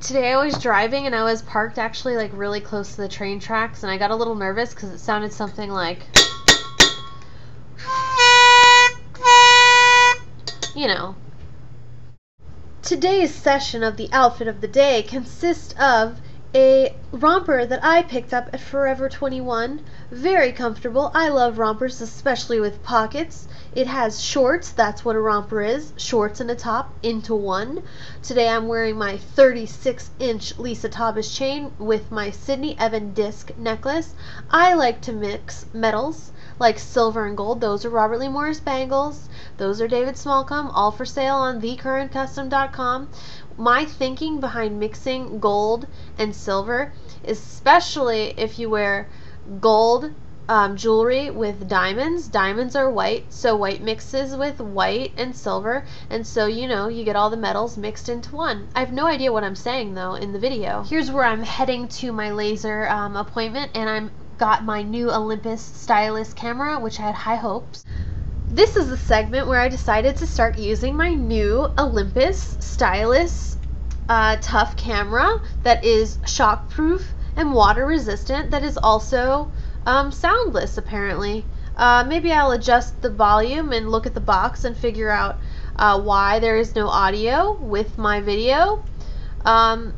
today I was driving and I was parked actually like really close to the train tracks and I got a little nervous because it sounded something like you know. Today's session of the outfit of the day consists of a romper that I picked up at Forever 21. Very comfortable. I love rompers, especially with pockets. It has shorts, that's what a romper is, shorts and a top into one. Today I'm wearing my 36 inch Lisa Taubes chain with my Sydney Evan disc necklace. I like to mix metals like silver and gold. Those are Robert Lee Morris bangles. Those are David Smallcombe, all for sale on thecurrentcustom.com. My thinking behind mixing gold and silver, especially if you wear gold um, jewelry with diamonds. Diamonds are white, so white mixes with white and silver, and so you know you get all the metals mixed into one. I have no idea what I'm saying though in the video. Here's where I'm heading to my laser um, appointment, and I'm got my new Olympus stylus camera, which I had high hopes. This is the segment where I decided to start using my new Olympus stylus uh, tough camera that is shockproof and water resistant that is also um, soundless apparently. Uh, maybe I'll adjust the volume and look at the box and figure out uh, why there is no audio with my video. Um,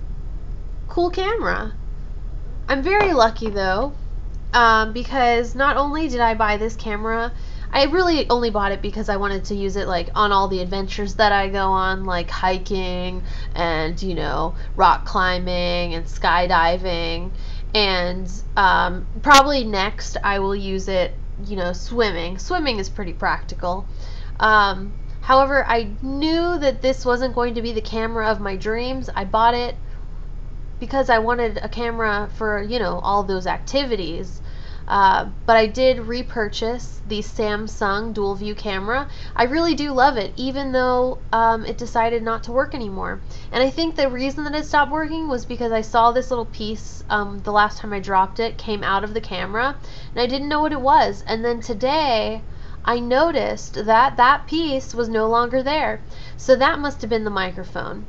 cool camera. I'm very lucky though um, because not only did I buy this camera, I really only bought it because I wanted to use it like on all the adventures that I go on, like hiking and you know rock climbing and skydiving, and um, probably next I will use it, you know, swimming. Swimming is pretty practical. Um, however, I knew that this wasn't going to be the camera of my dreams. I bought it because I wanted a camera for, you know, all those activities. Uh, but I did repurchase the Samsung dual view camera. I really do love it, even though um, it decided not to work anymore. And I think the reason that it stopped working was because I saw this little piece um, the last time I dropped it came out of the camera, and I didn't know what it was. And then today, I noticed that that piece was no longer there. So that must have been the microphone.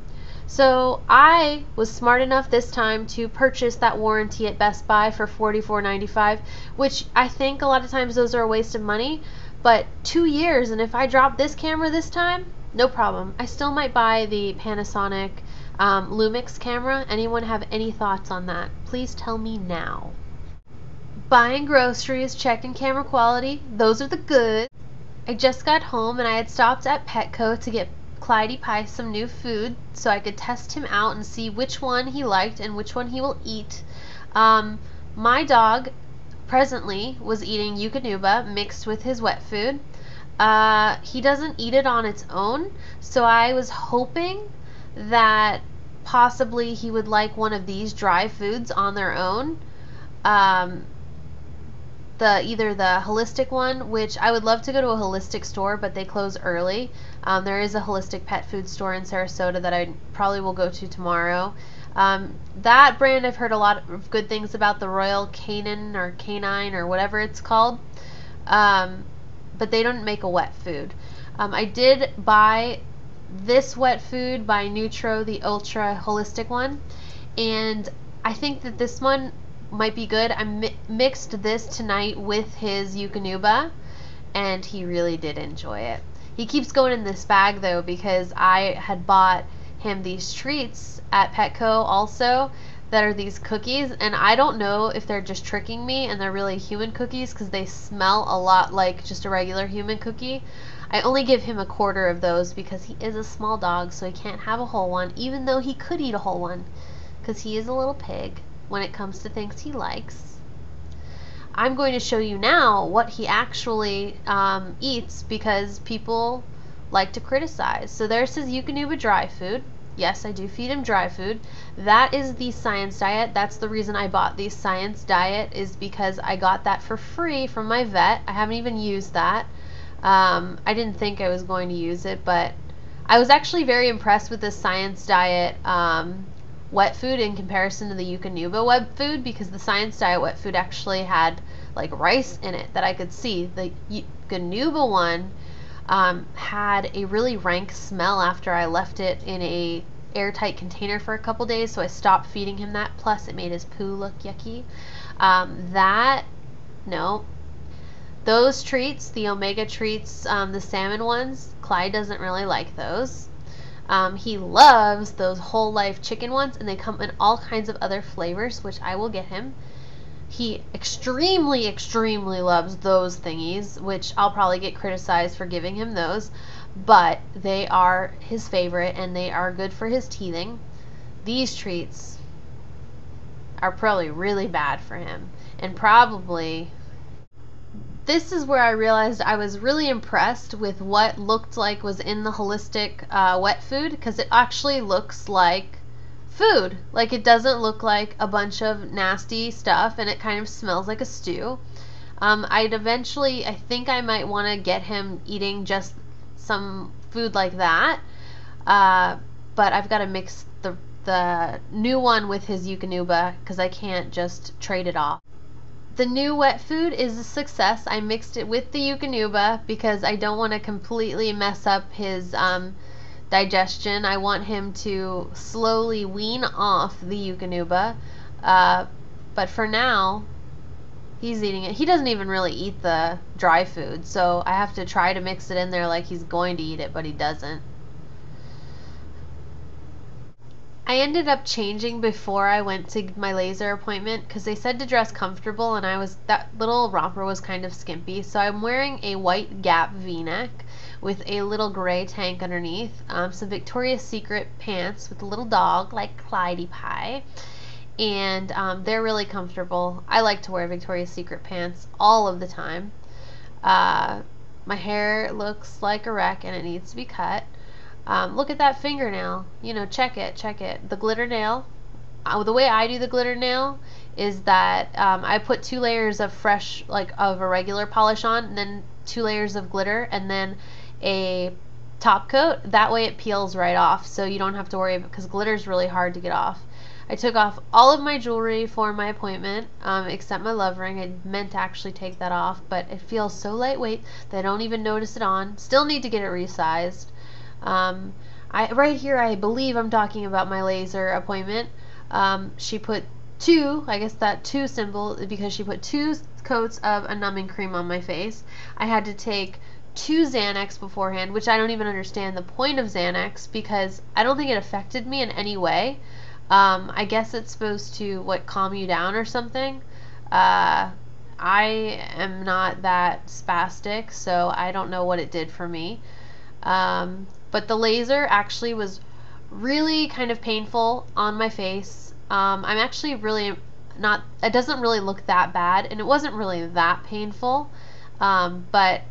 So I was smart enough this time to purchase that warranty at Best Buy for $44.95, which I think a lot of times those are a waste of money. But two years, and if I drop this camera this time, no problem. I still might buy the Panasonic um, Lumix camera. Anyone have any thoughts on that? Please tell me now. Buying groceries, checking camera quality, those are the good. I just got home and I had stopped at Petco to get Clydie Pie some new food so I could test him out and see which one he liked and which one he will eat. Um, my dog presently was eating Eukanuba mixed with his wet food. Uh, he doesn't eat it on its own, so I was hoping that possibly he would like one of these dry foods on their own. Um, the either the holistic one, which I would love to go to a holistic store, but they close early. Um, there is a holistic pet food store in Sarasota that I probably will go to tomorrow. Um, that brand I've heard a lot of good things about the Royal Canin or Canine or whatever it's called. Um, but they don't make a wet food. Um, I did buy this wet food by Nutro, the ultra holistic one, and I think that this one might be good. I mi- mixed this tonight with his Eukanuba, and he really did enjoy it. He keeps going in this bag though because I had bought him these treats at Petco also that are these cookies and I don't know if they're just tricking me and they're really human cookies because they smell a lot like just a regular human cookie. I only give him a quarter of those because he is a small dog so he can't have a whole one even though he could eat a whole one because he is a little pig when it comes to things he likes. I'm going to show you now what he actually um, eats because people like to criticize. So there's his Eukanuba dry food. Yes, I do feed him dry food. That is the science diet. That's the reason I bought the science diet is because I got that for free from my vet. I haven't even used that. Um, I didn't think I was going to use it, but I was actually very impressed with the science diet um, wet food in comparison to the Eukanuba wet food because the Science Diet wet food actually had like rice in it that I could see. The Eukanuba one um, had a really rank smell after I left it in a airtight container for a couple days, so I stopped feeding him that. Plus, it made his poo look yucky. Um, that, no. Those treats, the omega treats, um, the salmon ones, Clyde doesn't really like those. Um, he loves those whole life chicken ones, and they come in all kinds of other flavors, which I will get him. He extremely, extremely loves those thingies, which I'll probably get criticized for giving him those, but they are his favorite and they are good for his teething. These treats are probably really bad for him, and probably this is where I realized I was really impressed with what looked like was in the holistic uh, wet food because it actually looks like food. Like it doesn't look like a bunch of nasty stuff and it kind of smells like a stew. Um, I'd eventually, I think I might want to get him eating just some food like that. Uh, but I've got to mix the, the new one with his Eukanuba because I can't just trade it off. The new wet food is a success. I mixed it with the Eukanuba because I don't want to completely mess up his um, digestion. I want him to slowly wean off the Eukanuba. Uh, but for now, he's eating it. He doesn't even really eat the dry food, so I have to try to mix it in there like he's going to eat it, but he doesn't. I ended up changing before I went to my laser appointment because they said to dress comfortable and I was that little romper was kind of skimpy. So I'm wearing a white gap v-neck with a little gray tank underneath um, some Victoria's Secret pants with a little dog like Clydie Pie. And um, they're really comfortable. I like to wear Victoria's Secret pants all of the time. Uh, my hair looks like a wreck and it needs to be cut um, look at that fingernail. You know, check it, check it. The glitter nail. Uh, the way I do the glitter nail is that um, I put two layers of fresh, like of a regular polish on, then two layers of glitter, and then a top coat. That way it peels right off, so you don't have to worry because glitter is really hard to get off. I took off all of my jewelry for my appointment, um, except my love ring. I meant to actually take that off, but it feels so lightweight that I don't even notice it on. Still need to get it resized. Um, I right here, I believe I'm talking about my laser appointment. Um, she put two, I guess that two symbol because she put two coats of a numbing cream on my face. I had to take two Xanax beforehand, which I don't even understand the point of Xanax because I don't think it affected me in any way. Um, I guess it's supposed to what calm you down or something. Uh, I am not that spastic, so I don't know what it did for me. Um, but the laser actually was really kind of painful on my face. Um, I'm actually really not, it doesn't really look that bad, and it wasn't really that painful, um, but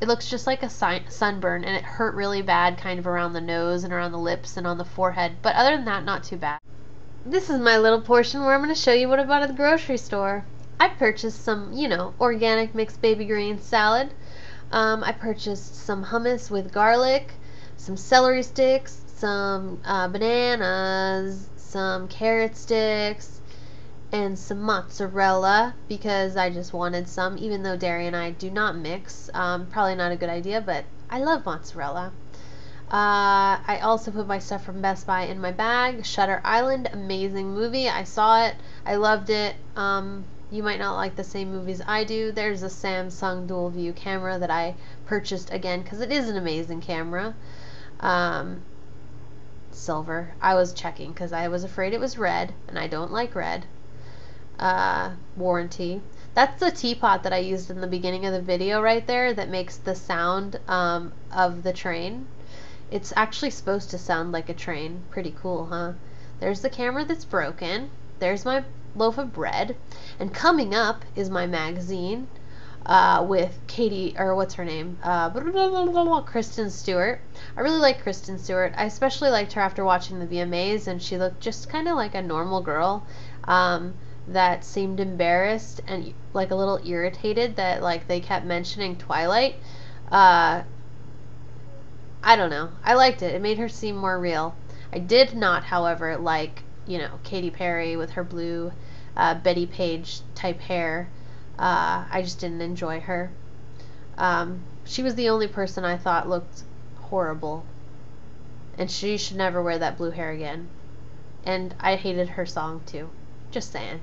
it looks just like a sunburn, and it hurt really bad kind of around the nose and around the lips and on the forehead. But other than that, not too bad. This is my little portion where I'm going to show you what I bought at the grocery store. I purchased some, you know, organic mixed baby green salad. Um, I purchased some hummus with garlic, some celery sticks, some uh, bananas, some carrot sticks, and some mozzarella because I just wanted some, even though dairy and I do not mix. Um, probably not a good idea, but I love mozzarella. Uh, I also put my stuff from Best Buy in my bag. Shutter Island, amazing movie. I saw it. I loved it. Um, you might not like the same movies I do. There's a Samsung dual view camera that I purchased again because it is an amazing camera. Um, silver. I was checking because I was afraid it was red, and I don't like red. Uh, warranty. That's the teapot that I used in the beginning of the video right there that makes the sound um, of the train. It's actually supposed to sound like a train. Pretty cool, huh? There's the camera that's broken. There's my loaf of bread. And coming up is my magazine uh, with Katie, or what's her name? Uh, Kristen Stewart. I really like Kristen Stewart. I especially liked her after watching the VMAs, and she looked just kind of like a normal girl um, that seemed embarrassed and like a little irritated that like they kept mentioning Twilight. Uh, I don't know. I liked it. It made her seem more real. I did not, however, like you know Katy Perry with her blue uh, Bettie Page type hair. Uh, I just didn't enjoy her. Um, she was the only person I thought looked horrible. and she should never wear that blue hair again. And I hated her song too. Just saying.